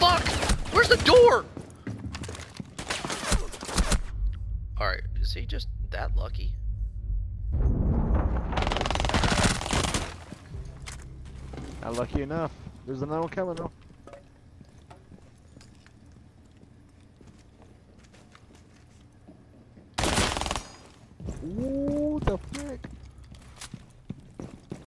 fuck? Where's the door? Alright, is he just that lucky? Not lucky enough. There's another one coming though. Ooh.